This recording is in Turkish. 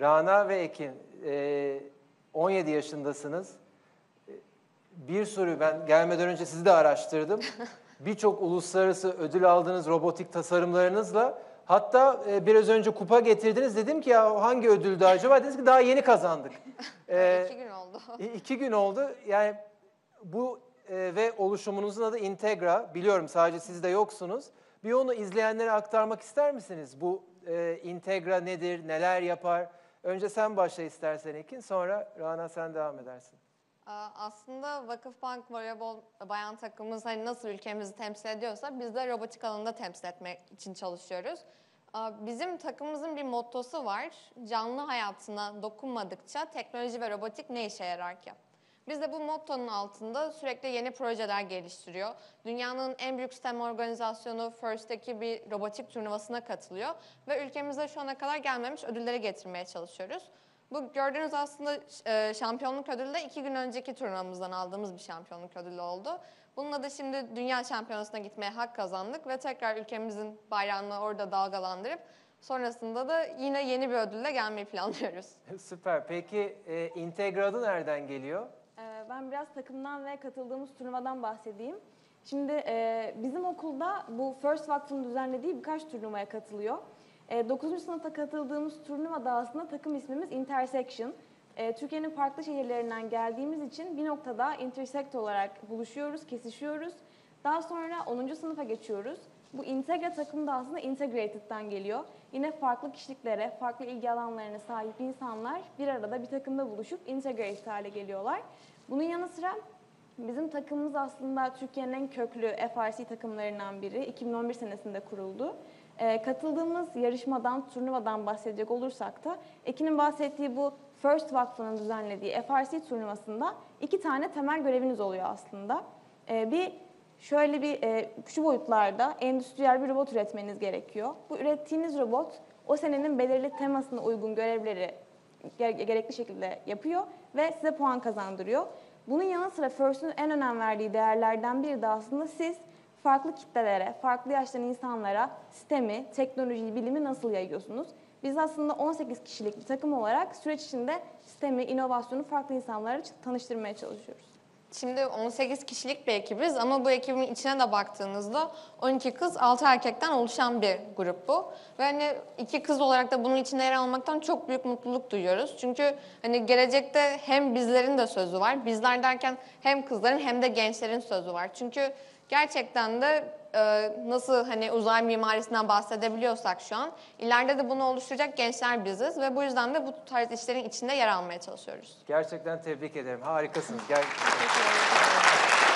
Rana ve Ekin, e, 17 yaşındasınız. E, Bir soru ben gelmeden önce sizi de araştırdım. Birçok uluslararası ödül aldığınız robotik tasarımlarınızla hatta e, biraz önce kupa getirdiniz. Dedim ki ya hangi ödüldü acaba? Dediniz ki daha yeni kazandık. E, İki gün oldu. İki gün oldu. Yani bu e, ve oluşumunuzun adı Integra. Biliyorum sadece siz de yoksunuz. Bir onu izleyenlere aktarmak ister misiniz? Bu e, Integra nedir, neler yapar? Önce sen başla istersen Ekin, sonra Rana sen devam edersin. Aslında Vakıfbank voleybol bayan takımımız hani nasıl ülkemizi temsil ediyorsa biz de robotik alanında temsil etmek için çalışıyoruz. Bizim takımımızın bir mottosu var. Canlı hayatına dokunmadıkça teknoloji ve robotik ne işe yarar ki? Biz de bu mottonun altında sürekli yeni projeler geliştiriyor. Dünyanın en büyük sistem organizasyonu FIRST'teki bir robotik turnuvasına katılıyor. Ve ülkemize şu ana kadar gelmemiş ödülleri getirmeye çalışıyoruz. Bu gördüğünüz aslında e, şampiyonluk ödülü de iki gün önceki turnuvamızdan aldığımız bir şampiyonluk ödülü oldu. Bununla da şimdi dünya şampiyonasına gitmeye hak kazandık ve tekrar ülkemizin bayrağını orada dalgalandırıp sonrasında da yine yeni bir ödülle gelmeyi planlıyoruz. Süper. Peki e, Integra adı nereden geliyor? Ee, Ben biraz takımdan ve katıldığımız turnuvadan bahsedeyim. Şimdi e, bizim okulda bu First Vakfı'nın düzenlediği birkaç turnuvaya katılıyor. E, 9. sınıfta katıldığımız turnuvada aslında takım ismimiz Intersection. E, Türkiye'nin farklı şehirlerinden geldiğimiz için bir noktada intersect olarak buluşuyoruz, kesişiyoruz. Daha sonra 10. sınıfa geçiyoruz. Bu Integra takımı da aslında Integrated'dan geliyor. Yine farklı kişiliklere, farklı ilgi alanlarına sahip insanlar bir arada bir takımda buluşup integrated hale geliyorlar. Bunun yanı sıra bizim takımımız aslında Türkiye'nin en köklü FRC takımlarından biri. 2011 senesinde kuruldu. Ee, katıldığımız yarışmadan, turnuvadan bahsedecek olursak da Ekin'in bahsettiği bu First Vakfı'nın düzenlediği FRC turnuvasında iki tane temel göreviniz oluyor aslında. Ee, bir şöyle bir e, şu boyutlarda endüstriyel bir robot üretmeniz gerekiyor. Bu ürettiğiniz robot o senenin belirli temasına uygun görevleri ge- gerekli şekilde yapıyor ve size puan kazandırıyor. Bunun yanı sıra First'ün en önem verdiği değerlerden biri de aslında siz farklı kitlelere, farklı yaştan insanlara sistemi, teknolojiyi, bilimi nasıl yayıyorsunuz? Biz aslında 18 kişilik bir takım olarak süreç içinde sistemi, inovasyonu farklı insanlara tanıştırmaya çalışıyoruz. Şimdi 18 kişilik bir ekibiz ama bu ekibin içine de baktığınızda 12 kız 6 erkekten oluşan bir grup bu. Ve hani iki kız olarak da bunun içinde yer almaktan çok büyük mutluluk duyuyoruz. Çünkü hani gelecekte hem bizlerin de sözü var. Bizler derken hem kızların hem de gençlerin sözü var. Çünkü gerçekten de nasıl hani uzay mimarisinden bahsedebiliyorsak şu an ileride de bunu oluşturacak gençler biziz ve bu yüzden de bu tarz işlerin içinde yer almaya çalışıyoruz. Gerçekten tebrik ederim. Harikasınız. Ger-.